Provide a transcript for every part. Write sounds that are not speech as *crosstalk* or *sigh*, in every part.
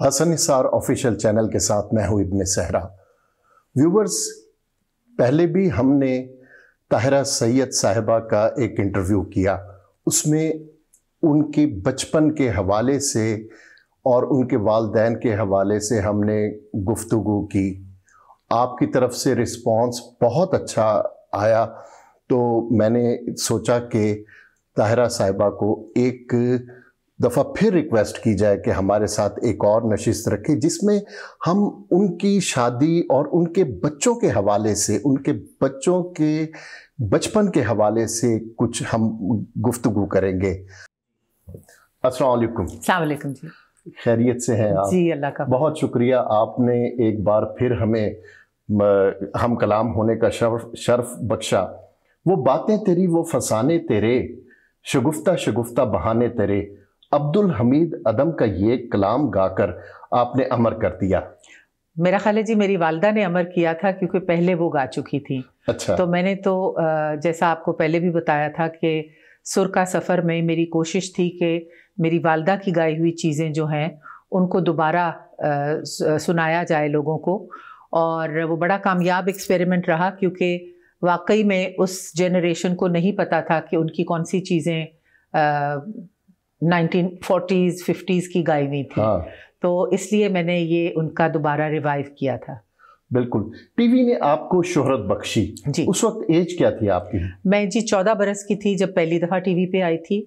Hasan Nisar official channel के साथ मैं हूँ इब्ने सहरा। व्यूवर्स, पहले भी हमने ताहरा सैयद साहिबा का एक इंटरव्यू किया। उसमें उनके बचपन के हवाले से और उनके वालदेन के हवाले से हमने गुफ्तगु की। आपकी तरफ़ से रिस्पांस बहुत अच्छा आया तो मैंने सोचा कि ताहरा साहिबा को एक दफ़ा फिर रिक्वेस्ट की जाए कि हमारे साथ एक और नशिस्त रखें जिसमें हम उनकी शादी और उनके बच्चों के हवाले से उनके बच्चों के बचपन के हवाले से कुछ हम गुफ्तगु करेंगे। अस्सलाम वालेकुम। जी। खैरियत से हैं आप? जी अल्लाह का बहुत शुक्रिया। आपने एक बार फिर हमें हम कलाम होने का शर्फ शर्फ बख्शा। वो बातें तेरी वो फसाने तेरे शगुफ्ता शगुफ्ता बहाने तेरे। अब्दुल हमीद अदम का ये कलाम गाकर आपने अमर कर दिया। मेरा ख्याल है जी मेरी वालदा ने अमर किया था क्योंकि पहले वो गा चुकी थी। अच्छा। तो मैंने तो जैसा आपको पहले भी बताया था कि सुर का सफ़र में मेरी कोशिश थी कि मेरी वालदा की गाई हुई चीज़ें जो हैं उनको दोबारा सुनाया जाए लोगों को। और वो बड़ा कामयाब एक्सपेरिमेंट रहा क्योंकि वाकई में उस जनरेशन को नहीं पता था कि उनकी कौन सी चीज़ें नाइनटीन फोर्टीज़ फिफ्टीज़ की गाई हुई थी। हाँ। तो इसलिए मैंने ये उनका दोबारा रिवाइव किया था। बिल्कुल। टीवी ने आपको शोहरत बख्शी। जी। उस वक्त एज क्या थी आपकी? मैं जी चौदह बरस की थी जब पहली दफ़ा टीवी पे आई थी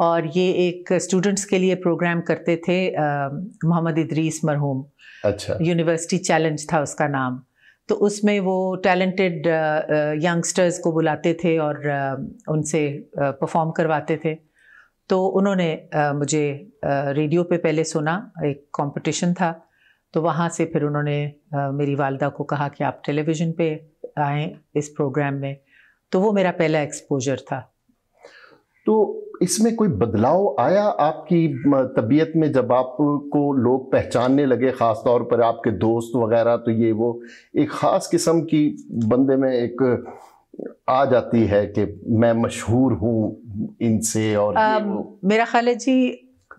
और ये एक स्टूडेंट्स के लिए प्रोग्राम करते थे मोहम्मद इदरीस मरहूम। अच्छा। यूनिवर्सिटी चैलेंज था उसका नाम। तो उसमें वो टैलेंटेड यंगस्टर्स को बुलाते थे और उनसे परफॉर्म करवाते थे। तो उन्होंने मुझे रेडियो पे पहले सुना, एक कंपटीशन था तो वहाँ से फिर उन्होंने मेरी वालदा को कहा कि आप टेलीविज़न पे आएँ इस प्रोग्राम में। तो वो मेरा पहला एक्सपोजर था। तो इसमें कोई बदलाव आया आपकी तबीयत में जब आपको लोग पहचानने लगे ख़ास तौर पर आपके दोस्त वगैरह तो ये वो एक ख़ास किस्म की बंदे में एक आ जाती है कि मैं मशहूर हूँ इनसे और आ, मेरा ख्याल है जी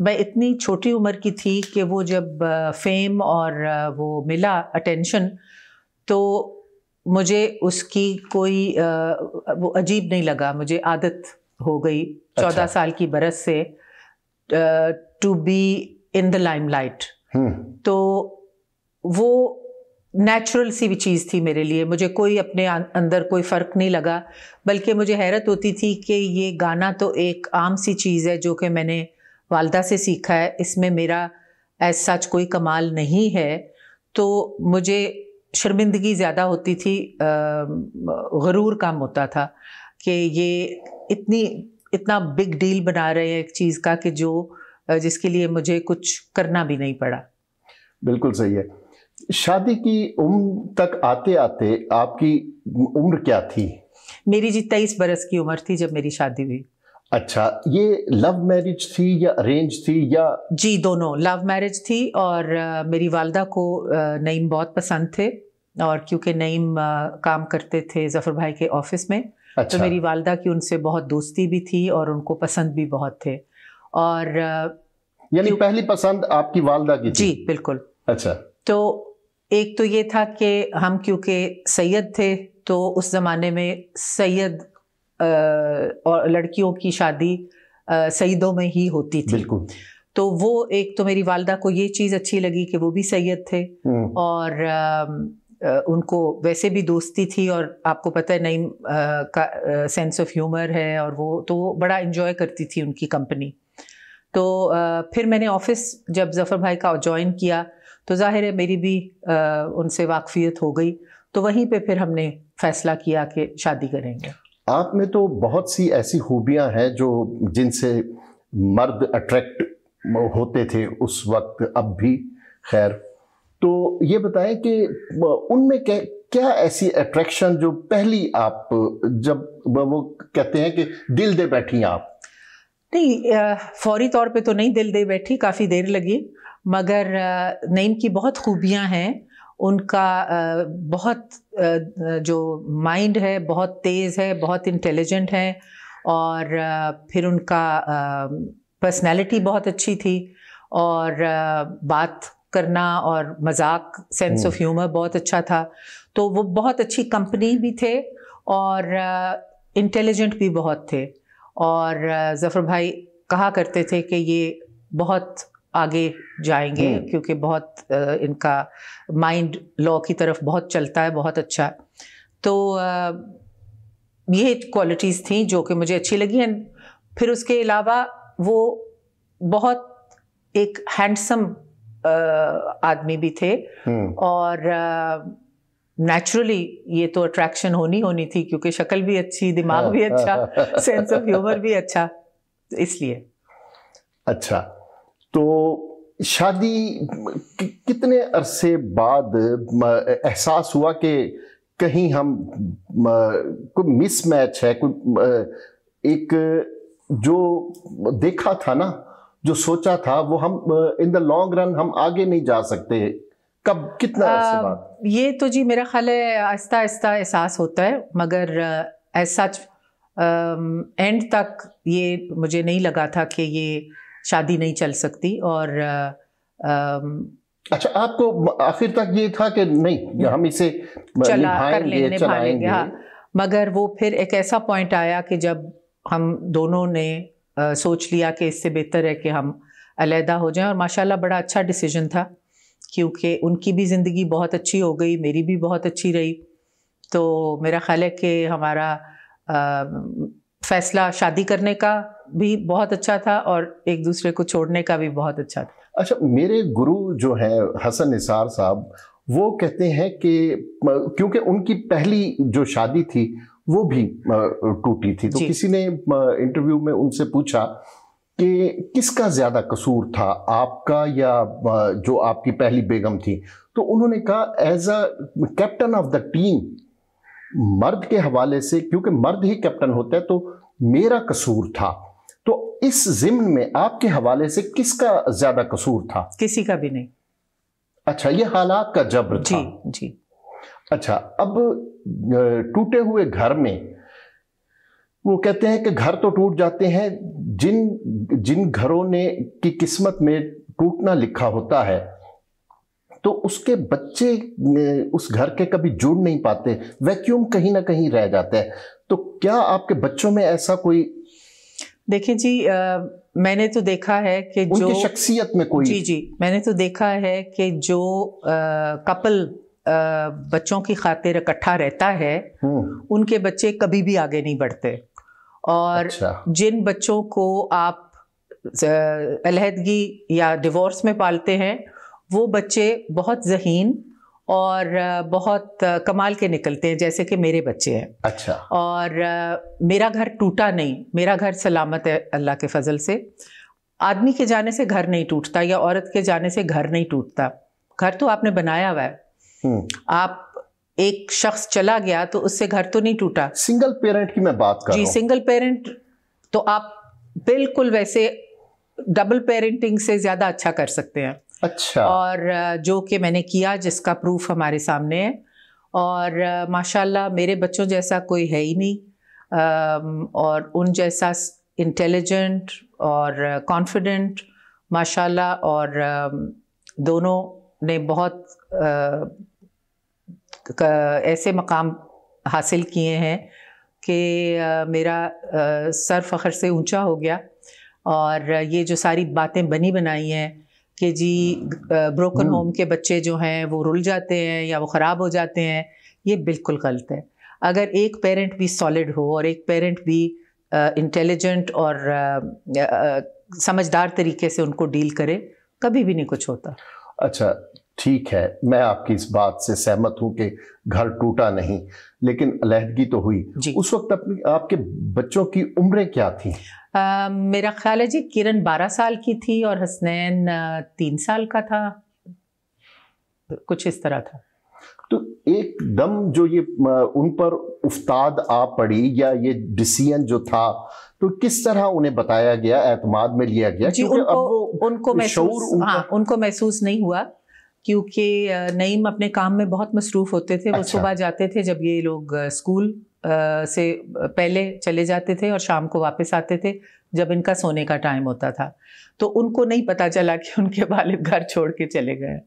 मैं इतनी छोटी उम्र की थी कि वो जब फेम और वो मिला अटेंशन तो मुझे उसकी कोई वो अजीब नहीं लगा मुझे आदत हो गई चौदह अच्छा। साल की बरस से to be in the limelight तो वो नेचुरल सी भी चीज़ थी मेरे लिए। मुझे कोई अपने अंदर कोई फ़र्क नहीं लगा, बल्कि मुझे हैरत होती थी कि ये गाना तो एक आम सी चीज़ है जो कि मैंने वालदा से सीखा है। इसमें मेरा एज सच कोई कमाल नहीं है। तो मुझे शर्मिंदगी ज़्यादा होती थी गरूर कम होता था कि ये इतनी, इतना बिग डील बना रहे हैं एक चीज़ का कि जो, जिसके लिए मुझे कुछ करना भी नहीं पड़ा। बिल्कुल सही है। शादी की उम्र तक आते आते आपकी उम्र क्या थी? मेरी जी तेईस बरस की उम्र थी जब मेरी शादी हुई। अच्छा ये लव मैरिज थी या अरेंज थी या जी दोनों। लव मैरिज थी और आ, मेरी वालदा को नईम बहुत पसंद थे और क्योंकि नईम काम करते थे जफ़र भाई के ऑफ़िस में तो अच्छा। तो मेरी वालदा की उनसे बहुत दोस्ती भी थी और उनको पसंद भी बहुत थे। और यानी पहली पसंद आपकी वालदा की थी? जी बिल्कुल। अच्छा। तो एक तो ये था कि हम क्योंकि सैयद थे तो उस ज़माने में सैयद और लड़कियों की शादी सईदों में ही होती थी। बिल्कुल। तो वो एक तो मेरी वालदा को ये चीज़ अच्छी लगी कि वो भी सैयद थे हम्म। और आ, उनको वैसे भी दोस्ती थी और आपको पता है नई का सेंस ऑफ़ ह्यूमर है और वो तो वो बड़ा इन्जॉय करती थी उनकी कंपनी। तो आ, फिर मैंने ऑफ़िस जब जफ़र भाई का ज्वाइन किया तो ज़ाहिर है मेरी भी आ, उनसे वाकफियत हो गई। तो वहीं पे फिर हमने फैसला किया कि शादी करेंगे। आप में तो बहुत सी ऐसी खूबियाँ हैं जो जिनसे मर्द अट्रैक्ट होते थे उस वक्त अब भी खैर। तो ये बताएँ कि उनमें क्या क्या ऐसी अट्रैक्शन जो पहली आप जब वो कहते हैं कि दिल दे बैठी आप? नहीं फौरी तौर पे तो नहीं दिल दे बैठी काफ़ी देर लगी। मगर नईम की बहुत खूबियाँ हैं। उनका बहुत जो माइंड है बहुत तेज़ है बहुत इंटेलिजेंट है और फिर उनका पर्सनैलिटी बहुत अच्छी थी और बात करना और मज़ाक सेंस ऑफ़ ह्यूमर बहुत अच्छा था। तो वो बहुत अच्छी कंपनी भी थे और इंटेलिजेंट भी बहुत थे और ज़फ़र भाई कहा करते थे कि ये बहुत आगे जाएँगे क्योंकि बहुत इनका माइंड लॉ की तरफ़ बहुत चलता है बहुत अच्छा। तो ये क्वालिटीज़ थी जो कि मुझे अच्छी लगी एंड फिर उसके अलावा वो बहुत एक हैंडसम आदमी भी थे। हम्म। और नेचुरली ये तो अट्रैक्शन होनी होनी थी क्योंकि शक्ल भी अच्छी दिमाग भी अच्छा सेंस ऑफ़ ह्यूमर भी अच्छा इसलिए। अच्छा। तो शादी कितने अरसे बाद एहसास हुआ कि कहीं हम कोई मिसमैच है कोई एक जो देखा था ना जो सोचा था वो हम इन द लॉन्ग रन हम आगे नहीं जा सकते। कब कितना अरसे बाद? ये तो जी मेरा ख्याल है आहिस्ता आहिस्ता एहसास होता है मगर एज सच एंड तक ये मुझे नहीं लगा था कि ये शादी नहीं चल सकती और अच्छा आपको आखिर तक ये था कि नहीं हम इसे चला कर लेंगे चलाएँगे? हाँ। मगर वो फिर एक ऐसा पॉइंट आया कि जब हम दोनों ने आ, सोच लिया कि इससे बेहतर है कि हम अलहदा हो जाएँ और माशाल्लाह बड़ा अच्छा डिसीज़न था क्योंकि उनकी भी ज़िंदगी बहुत अच्छी हो गई मेरी भी बहुत अच्छी रही। तो मेरा ख्याल है कि हमारा आ, फैसला शादी करने का भी बहुत अच्छा था और एक दूसरे को छोड़ने का भी बहुत अच्छा था। अच्छा मेरे गुरु जो हैं हसन निसार साहब वो कहते हैं कि क्योंकि उनकी पहली जो शादी थी वो भी टूटी थी। तो किसी ने इंटरव्यू में उनसे पूछा कि किसका ज़्यादा कसूर था आपका या जो आपकी पहली बेगम थी? तो उन्होंने कहा as a captain of the team मर्द के हवाले से क्योंकि मर्द ही कैप्टन होता है तो मेरा कसूर था। इस जिम्न में आपके हवाले से किसका ज़्यादा कसूर था? किसी का भी नहीं। अच्छा ये हालात का जबर था। जी जी। अच्छा अब टूटे हुए घर में वो कहते हैं कि घर तो टूट जाते हैं जिन जिन घरों ने की किस्मत में टूटना लिखा होता है तो उसके बच्चे उस घर के कभी जुड़ नहीं पाते वैक्यूम कहीं ना कहीं रह जाता है। तो क्या आपके बच्चों में ऐसा कोई देखिए जी आ, मैंने तो देखा है कि जो शख्सियत में कोई जी जी मैंने तो देखा है कि जो आ, कपल आ, बच्चों की खातिर इकट्ठा रहता है हम्म। उनके बच्चे कभी भी आगे नहीं बढ़ते और अच्छा। जिन बच्चों को आप अलहदगी या डिवोर्स में पालते हैं वो बच्चे बहुत जहीन और बहुत कमाल के निकलते हैं जैसे कि मेरे बच्चे हैं। अच्छा। और मेरा घर टूटा नहीं मेरा घर सलामत है अल्लाह के फजल से। आदमी के जाने से घर नहीं टूटता या औरत के जाने से घर नहीं टूटता। घर तो आपने बनाया हुआ है। हम्म। आप एक शख्स चला गया तो उससे घर तो नहीं टूटा। सिंगल पेरेंट की मैं बात कर जी सिंगल पेरेंट तो आप बिल्कुल वैसे डबल पेरेंटिंग से ज़्यादा अच्छा कर सकते हैं। अच्छा। और जो कि मैंने किया, जिसका प्रूफ हमारे सामने है। और माशाल्लाह, मेरे बच्चों जैसा कोई है ही नहीं। और उन जैसा इंटेलिजेंट और कॉन्फिडेंट माशाल्लाह, और दोनों ने बहुत ऐसे मकाम हासिल किए हैं कि मेरा सर फ़ख्र से ऊँचा हो गया। और ये जो सारी बातें बनी बनाई हैं कि जी ब्रोकन होम हम्म। के बच्चे जो हैं वो रुल जाते हैं या वो ख़राब हो जाते हैं ये बिल्कुल गलत है अगर एक पेरेंट भी सॉलिड हो और एक पेरेंट भी इंटेलिजेंट और समझदार तरीके से उनको डील करे कभी भी नहीं कुछ होता अच्छा ठीक है मैं आपकी इस बात से सहमत हूँ कि घर टूटा नहीं लेकिन अलहदगी तो हुई। उस वक्त अपनी आपके बच्चों की उम्रें क्या थी? आ, मेरा ख्याल है जी किरण बारह साल की थी और हसनैन तीन साल का था। कुछ इस तरह था। तो एकदम जो ये उन पर उफ्ताद आ पड़ी या ये डिसीज़न जो था तो किस तरह उन्हें बताया गया एतमाद में लिया गया? जी उनको, अब वो उनको महसूस हाँ उनको महसूस नहीं हुआ। क्योंकि नईम अपने काम में बहुत मसरूफ़ होते थे। अच्छा। वो। सुबह जाते थे जब ये लोग स्कूल से पहले चले जाते थे और शाम को वापस आते थे जब इनका सोने का टाइम होता था। तो उनको नहीं पता चला कि उनके वालिद घर छोड़ के चले गए।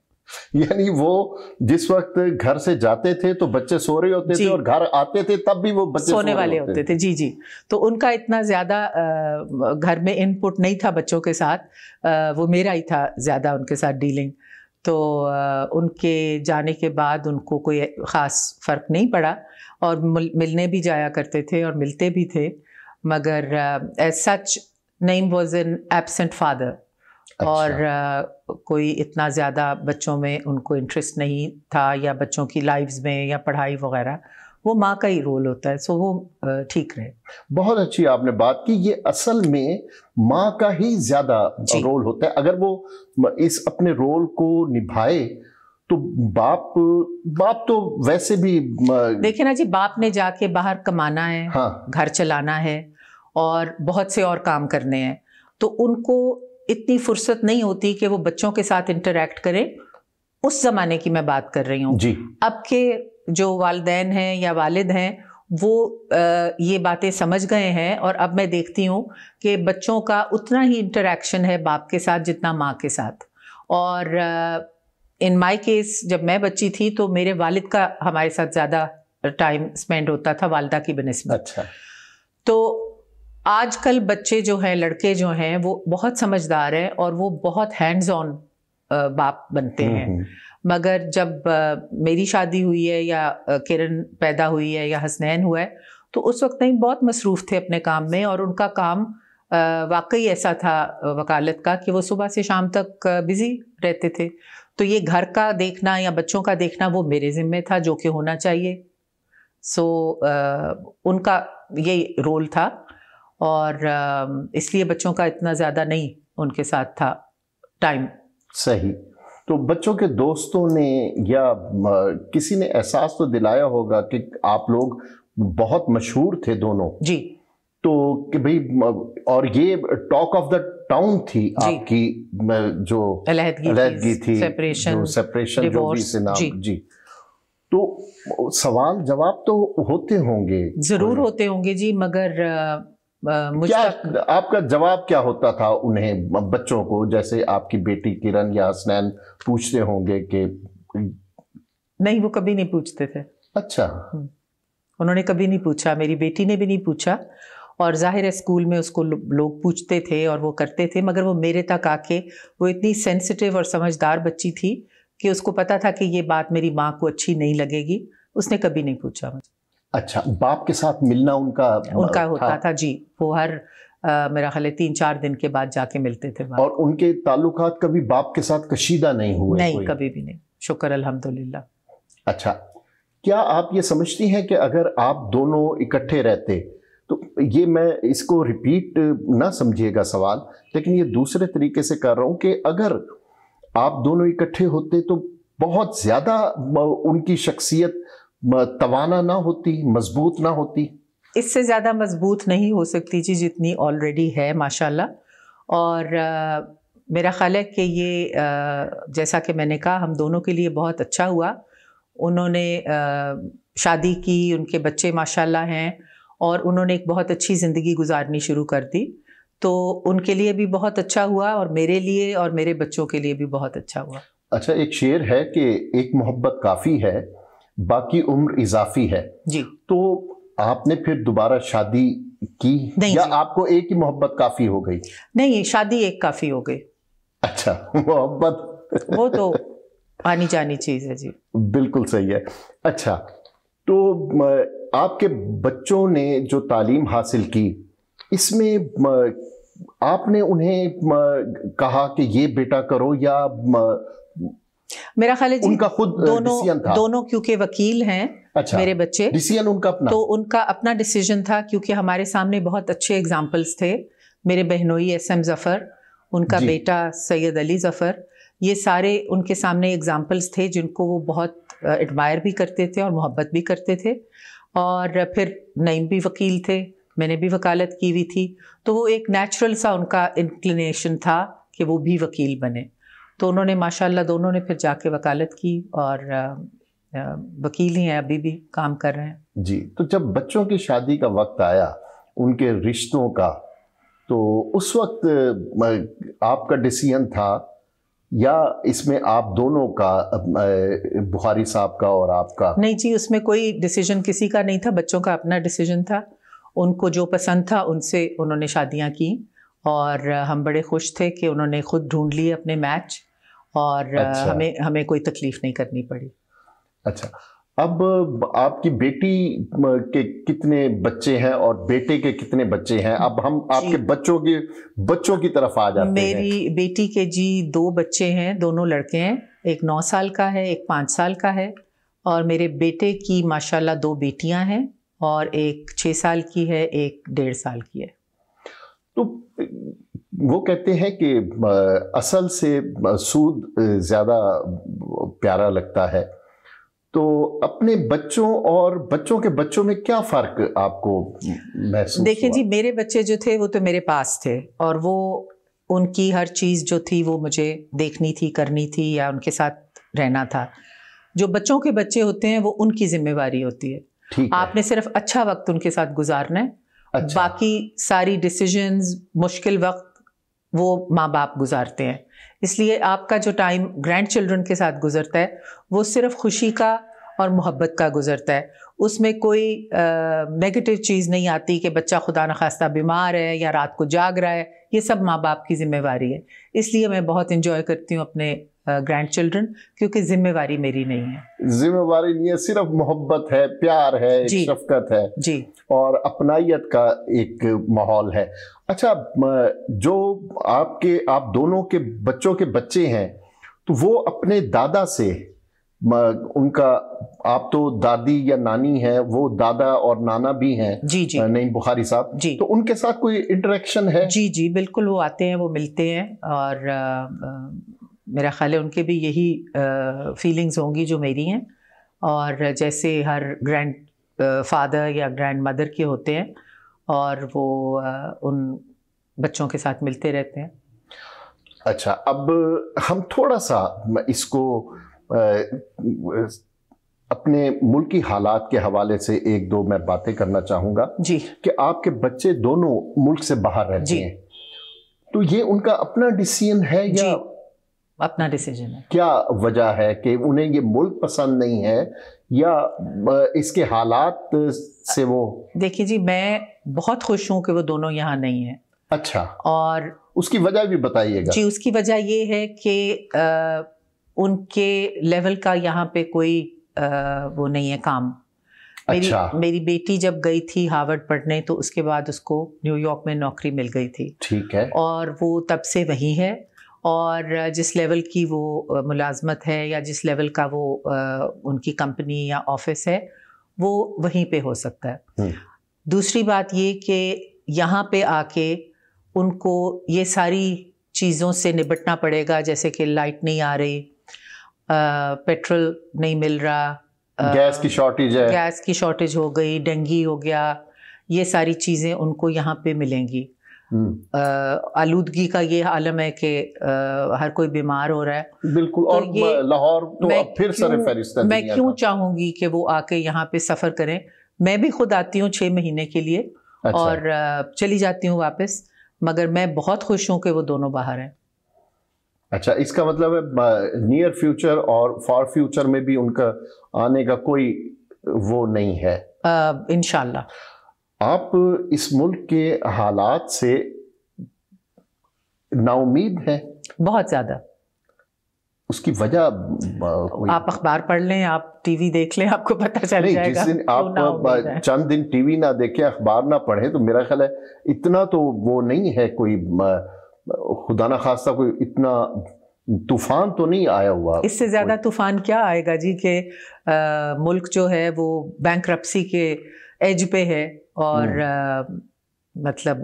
यानी वो जिस वक्त घर से जाते थे तो बच्चे सो रहे होते थे और घर आते थे तब भी वो बच्चे सोने वाले होते, होते थे। जी जी। तो उनका इतना ज़्यादा घर में इनपुट नहीं था बच्चों के साथ। वो मेरा ही था ज़्यादा उनके साथ डीलिंग तो उनके जाने के बाद उनको कोई ख़ास फ़र्क नहीं पड़ा और मिलने भी जाया करते थे और मिलते भी थे मगर as such Naeem was an absent father और uh, कोई इतना ज़्यादा बच्चों में उनको इंटरेस्ट नहीं था या बच्चों की लाइफ्स में या पढ़ाई वगैरह। वो माँ का ही रोल होता है सो वो ठीक रहे। बहुत अच्छी आपने बात की ये असल में माँ का ही ज़्यादा रोल होता है। अगर वो इस अपने रोल को निभाए तो बाप बाप तो वैसे भी देखिए ना जी बाप ने जाके बाहर कमाना है हाँ। घर चलाना है और बहुत से और काम करने हैं तो उनको इतनी फुर्सत नहीं होती कि वो बच्चों के साथ इंटरेक्ट करें। उस ज़माने की मैं बात कर रही हूँ। अब के जो वालदेन हैं या वालिद हैं वो ये बातें समझ गए हैं और अब मैं देखती हूँ कि बच्चों का उतना ही इंटरेक्शन है बाप के साथ जितना माँ के साथ। और इन माय केस जब मैं बच्ची थी तो मेरे वालिद का हमारे साथ ज़्यादा टाइम स्पेंड होता था वालदा की बनस्बत। अच्छा। तो आजकल बच्चे जो हैं लड़के जो हैं वो बहुत समझदार हैं और वो बहुत हैंड्स ऑन बाप बनते हैं। हम्म, हम्म। मगर जब मेरी शादी हुई है या किरण पैदा हुई है या हसनैन हुआ है तो उस वक्त नहीं, बहुत मसरूफ़ थे अपने काम में और उनका काम वाकई ऐसा था वकालत का कि वो सुबह से शाम तक बिज़ी रहते थे। तो ये घर का देखना या बच्चों का देखना वो मेरे ज़िम्मे था, जो कि होना चाहिए। सो उनका ये रोल था और इसलिए बच्चों का इतना ज़्यादा नहीं उनके साथ था, टाइम। सही। तो बच्चों के दोस्तों ने या किसी ने एहसास तो दिलाया होगा कि आप लोग बहुत मशहूर थे दोनों। जी। तो कि भाई और ये टॉक ऑफ़ द टाउन थी आपकी जो अलहदगी थी सेपरेशन सेपरेशन जो भी से नाम जी, जी। तो सवाल जवाब तो होते होंगे। ज़रूर होते होंगे जी मगर क्या आपका जवाब क्या होता था उन्हें बच्चों को? जैसे आपकी बेटी किरण या हसनैन पूछते होंगे कि नहीं वो कभी नहीं पूछते थे। अच्छा। हम्म। उन्होंने कभी नहीं पूछा मेरी बेटी ने भी नहीं पूछा। और ज़ाहिर है स्कूल में उसको लोग पूछते थे और वो करते थे मगर वो मेरे तक आके वो इतनी सेंसिटिव और समझदार बच्ची थी कि उसको पता था कि ये बात मेरी माँ को अच्छी नहीं लगेगी। उसने कभी नहीं पूछा मुझे। अच्छा बाप के साथ मिलना उनका उनका होता था, था जी। वो हर आ, मेरा ख्याल है तीन चार दिन के बाद जाके मिलते थे और उनके ताल्लुकात कभी बाप के साथ कशीदा नहीं हुए नहीं? कभी भी नहीं। शुक्र अल्हम्दुलिल्लाह। अच्छा क्या आप ये समझती हैं कि अगर आप दोनों इकट्ठे रहते तो ये मैं इसको रिपीट ना समझिएगा सवाल लेकिन ये दूसरे तरीके से कर रहा हूँ कि अगर आप दोनों इकट्ठे होते तो बहुत ज़्यादा उनकी शख्सियत तवाना ना होती मज़बूत ना होती। इससे ज़्यादा मज़बूत नहीं हो सकती जी जितनी ऑलरेडी है माशाल्लाह। और आ, मेरा ख्याल है कि ये आ, जैसा कि मैंने कहा हम दोनों के लिए बहुत अच्छा हुआ। उन्होंने आ, शादी की उनके बच्चे माशाल्लाह हैं और उन्होंने एक बहुत अच्छी ज़िंदगी गुजारनी शुरू कर दी। तो उनके लिए भी बहुत अच्छा हुआ और मेरे लिए और मेरे बच्चों के लिए भी बहुत अच्छा हुआ। अच्छा एक शेर है कि एक मोहब्बत काफ़ी है बाकी उम्र इजाफी है। जी। तो आपने फिर दोबारा शादी की? नहीं या आपको एक ही मोहब्बत काफ़ी हो गई? नहीं शादी एक काफ़ी हो गई। अच्छा *laughs* मोहब्बत। वो तो आनी जानी चीज़ है जी। बिल्कुल सही है। अच्छा तो आपके बच्चों ने जो तालीम हासिल की इसमें आपने उन्हें कहा कि ये बेटा करो या मेरा ख्याल है उनका खुद दोनों था। दोनों क्योंकि वकील हैं अच्छा, मेरे बच्चे। डिसीज़न उनका अपना। तो उनका अपना डिसीज़न था क्योंकि हमारे सामने बहुत अच्छे एग्जाम्पल्स थे। मेरे बहनोई एस एम जफ़र उनका बेटा सैयद अली जफ़र ये सारे उनके सामने एग्जाम्पल्स थे जिनको वो बहुत एडमायर भी करते थे और मोहब्बत भी करते थे। और फिर नईम भी वकील थे मैंने भी वकालत की हुई थी। तो वो एक नेचुरल सा उनका इंक्लिनेशन था कि वो भी वकील बने। तो उन्होंने माशाल्लाह दोनों ने फिर जाके वकालत की और वकील ही हैं अभी भी काम कर रहे हैं। जी तो जब बच्चों की शादी का वक्त आया उनके रिश्तों का तो उस वक्त आपका डिसीज़न था या इसमें आप दोनों का बुखारी साहब का और आपका? नहीं जी उसमें कोई डिसीज़न किसी का नहीं था बच्चों का अपना डिसीज़न था। उनको जो पसंद था उनसे उन्होंने शादियाँ की और हम बड़े खुश थे कि उन्होंने खुद ढूंढ लिए अपने मैच। और अच्छा। हमें हमें कोई तकलीफ़ नहीं करनी पड़ी। अच्छा। अब आपकी बेटी के कितने बच्चे हैं और बेटे के कितने बच्चे हैं? अब हम आपके बच्चों के बच्चों की तरफ़ आ जाते मेरी हैं। मेरी बेटी के जी दो बच्चे हैं दोनों लड़के हैं। एक नौ साल का है एक पाँच साल का है। और मेरे बेटे की माशाल्लाह दो बेटियाँ हैं और एक छः साल की है एक डेढ़ साल की है। तो वो कहते हैं कि असल से सूद ज़्यादा प्यारा लगता है। तो अपने बच्चों और बच्चों के बच्चों में क्या फ़र्क आपको महसूस देखिए जी मेरे बच्चे जो थे वो तो मेरे पास थे और वो उनकी हर चीज़ जो थी वो मुझे देखनी थी करनी थी या उनके साथ रहना था। जो बच्चों के बच्चे होते हैं वो उनकी जिम्मेवारी होती है। आपने सिर्फ़ अच्छा वक्त उनके साथ गुजारना है। अच्छा। बाकी सारी डिसीजंस मुश्किल वक्त वो माँ बाप गुजारते हैं। इसलिए आपका जो टाइम ग्रैंड चिल्ड्रन के साथ गुजरता है, वो सिर्फ़ खुशी का और मोहब्बत का गुजरता है। उसमें कोई नेगेटिव चीज़ नहीं आती कि बच्चा खुदा न खास्ता बीमार है या रात को जाग रहा है। ये सब माँ बाप की जिम्मेवारी है। इसलिए मैं बहुत इन्जॉय करती हूँ अपने ग्रैंड चिल्ड्रन क्योंकि जिम्मेवारी मेरी नहीं है। जिम्मेवारी नहीं है सिर्फ़ मोहब्बत है प्यार है शफकत है जी। और अपनाइत का एक माहौल है। अच्छा जो आपके आप दोनों के बच्चों के बच्चे हैं तो वो अपने दादा से उनका आप तो दादी या नानी है वो दादा और नाना भी हैं जी जी। नहीं बुखारी साहब। जी। तो उनके साथ कोई इंटरेक्शन है? जी जी बिल्कुल वो आते हैं वो मिलते हैं और मेरा ख्याल है उनके भी यही फीलिंग्स होंगी जो मेरी हैं। और जैसे हर ग्रैंड फादर या ग्रैंड मदर के होते हैं और वो उन बच्चों के साथ मिलते रहते हैं। अच्छा अब हम थोड़ा सा इसको अपने मुल्की हालात के हवाले से एक दो मैं बातें करना चाहूँगा जी। कि आपके बच्चे दोनों मुल्क से बाहर रहते हैं। तो ये उनका अपना डिसीज़न है या अपना डिसीज़न है। क्या वजह है कि उन्हें ये मुल्क पसंद नहीं है या इसके हालात से वो? देखिए जी मैं बहुत खुश हूँ कि वो दोनों यहाँ नहीं है। अच्छा। और उसकी वजह भी बताइएगा। जी उसकी वजह ये है कि उनके लेवल का यहाँ पे कोई आ, वो नहीं है काम। मेरी अच्छा। मेरी बेटी जब गई थी हार्वर्ड पढ़ने तो उसके बाद उसको न्यूयॉर्क में नौकरी मिल गई थी। ठीक है। और वो तब से वही है। और जिस लेवल की वो मुलाजमत है या जिस लेवल का वो उनकी कंपनी या ऑफ़िस है वो वहीं पे हो सकता है हम्म। दूसरी बात ये कि यहाँ पे आके उनको ये सारी चीज़ों से निपटना पड़ेगा जैसे कि लाइट नहीं आ रही पेट्रोल नहीं मिल रहा गैस की शॉर्टेज है गैस की शॉर्टेज हो गई डेंगी हो गया ये सारी चीज़ें उनको यहाँ पे मिलेंगी। आलूदगी का ये आलम है कि हर कोई बीमार हो रहा है। बिल्कुल तो और ये लाहौर तो अब फिर सर मैं क्यों चाहूँगी कि वो आके यहाँ पे सफ़र करें? मैं भी खुद आती हूँ छः महीने के लिए अच्छा। और चली जाती हूँ वापस मगर मैं बहुत खुश हूँ कि वो दोनों बाहर हैं। अच्छा इसका मतलब है नियर फ्यूचर और फॉर फ्यूचर में भी उनका आने का कोई वो नहीं है। इनशाला आप इस मुल्क के हालात से नाउमीद हैं। बहुत ज़्यादा। उसकी वजह आप अखबार पढ़ लें आप टीवी देख लें आपको पता चल नहीं, जाएगा। जिस दिन आप चंद दिन टीवी ना देखें अखबार ना पढ़ें तो मेरा ख्याल है इतना तो वो नहीं है कोई खुदा ना खासा कोई इतना तूफ़ान तो नहीं आया हुआ। इससे ज़्यादा तूफ़ान क्या आएगा जी के मुल्क जो है वो बैंक के एज पे है। और आ, मतलब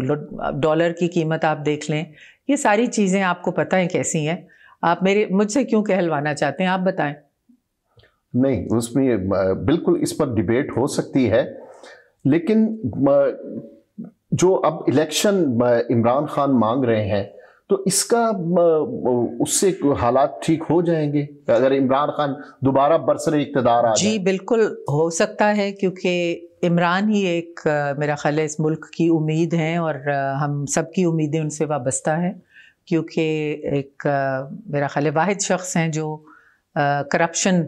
डॉलर की कीमत आप देख लें ये सारी चीज़ें आपको पता है कैसी हैं। आप मेरे मुझसे क्यों कहलवाना चाहते हैं आप बताएँ। नहीं उसमें बिल्कुल इस पर डिबेट हो सकती है लेकिन जो अब इलेक्शन इमरान खान मांग रहे हैं तो इसका उससे हालात ठीक हो जाएँगे। अगर इमरान खान दोबारा बरसर इकतदार आ जी बिल्कुल हो सकता है क्योंकि इमरान ही एक मेरा ख्याल है इस मुल्क की उम्मीद है और हम सब की उम्मीदें उनसे वाबस्ता हैं। क्योंकि एक मेरा ख्याल वाहिद शख्स हैं जो करप्शन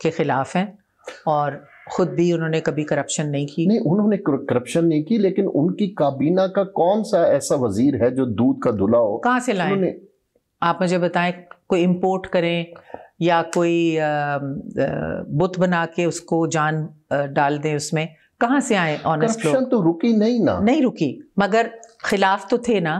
के ख़िलाफ़ हैं और खुद भी उन्होंने कभी करप्शन नहीं की। नहीं उन्होंने करप्शन नहीं की लेकिन उनकी काबीना का कौन सा ऐसा वज़ीर है जो दूध का धुला हो? कहाँ से लाए? आप मुझे बताएँ कोई इंपोर्ट करें या कोई बुत बना के उसको जान डाल दें उसमें? कहाँ से आए ऑनेस्ट करप्शन तो रुकी नहीं ना। नहीं रुकी मगर खिलाफ तो थे ना।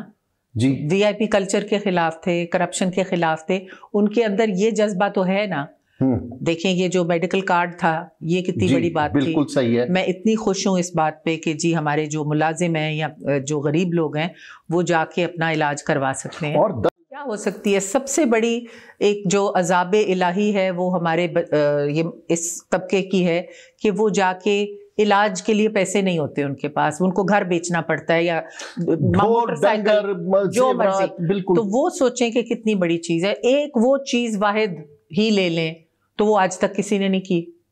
जी। वीआईपी कल्चर के खिलाफ थे करप्शन के खिलाफ थे। उनके अंदर ये जज्बा तो है ना। देखें ये जो मेडिकल कार्ड था ये कितनी बड़ी बात बिल्कुल थी सही है। मैं इतनी खुश हूँ इस बात पे कि जी हमारे जो मुलाजिम हैं या जो गरीब लोग हैं वो जाके अपना इलाज करवा सकते हैं। और द... क्या हो सकती है? सबसे बड़ी एक जो अजाब इलाही है वो हमारे ब, ये इस तबके की है कि वो जाके इलाज के लिए पैसे नहीं होते उनके पास। उनको घर बेचना पड़ता है या मोटरसाइकिल जो मर्ज़ी। बिल्कुल। तो वो सोचें कि कितनी बड़ी चीज़ है। एक वो चीज़ वाहिद ही ले लें। तो वो आज तक किसी ने नहीं की।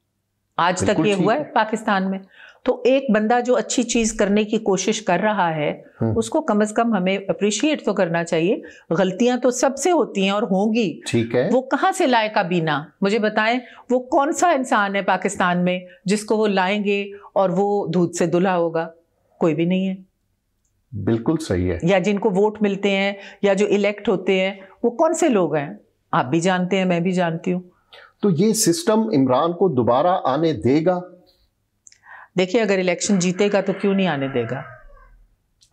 आज तक ये हुआ है पाकिस्तान में। तो एक बंदा जो अच्छी चीज़ करने की कोशिश कर रहा है हम्म। उसको कम अज कम हमें अप्रिशिएट तो करना चाहिए। गलतियाँ तो सबसे होती हैं और होंगी। ठीक है। वो कहाँ से लाए काबीना? मुझे बताएँ वो कौन सा इंसान है पाकिस्तान में जिसको वो लाएँगे और वो दूध से दुल्हा होगा? कोई भी नहीं है। बिल्कुल सही है। या जिनको वोट मिलते हैं या जो इलेक्ट होते हैं वो कौन से लोग हैं? आप भी जानते हैं मैं भी जानती हूँ। तो ये सिस्टम इमरान को दोबारा आने देगा? देखिए अगर इलेक्शन जीतेगा तो क्यों नहीं आने देगा?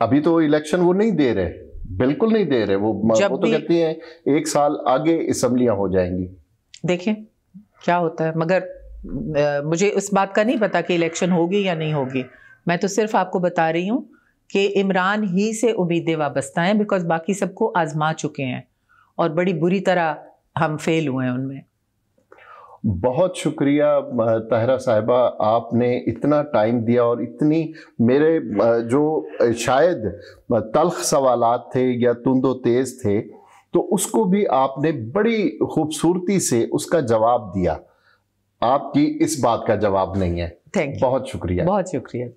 अभी तो इलेक्शन वो नहीं दे रहे बिल्कुल नहीं दे रहे वो जब वो तो कहती हैं एक साल आगे असम्बलियाँ हो जाएँगी। देखिए क्या होता है मगर आ, मुझे उस बात का नहीं पता कि इलेक्शन होगी या नहीं होगी। मैं तो सिर्फ़ आपको बता रही हूँ कि इमरान ही से उम्मीदें वाबस्ता हैं बिकॉज़ बाकी सबको आजमा चुके हैं। और बड़ी बुरी तरह हम फेल हुए हैं उनमें। बहुत शुक्रिया तहरा साहिबा आपने इतना टाइम दिया और इतनी मेरे जो शायद तलख सवाल थे या तुंदो तेज़ थे तो उसको भी आपने बड़ी खूबसूरती से उसका जवाब दिया। आपकी इस बात का जवाब नहीं है। थैंक बहुत शुक्रिया। बहुत शुक्रिया।